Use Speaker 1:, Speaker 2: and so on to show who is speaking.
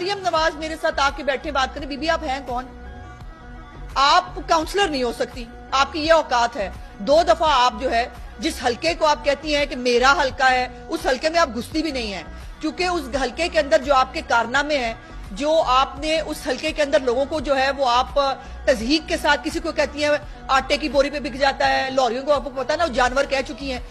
Speaker 1: मरियम नवाज़ मेरे साथ आके बैठे, बात करें, बीबी आप हैं कौन? आप काउंसलर नहीं हो सकती। आपकी ये औकात है। दो दफ़ा आप जो है, जिस हलके को आप कहती हैं कि मेरा हलका है, उस हलके में आप घुसती भी नहीं है। क्योंकि उस हलके के अंदर जो आपके कारनामे हैं, जो आपने उस हलके के अंदर लोगों को जो है, वो आप तजहीक के साथ किसी को कहती हैं, आटे की बोरी पे बिक जाता है, लॉरियों को आपको पता ना जानवर कह चुकी हैं।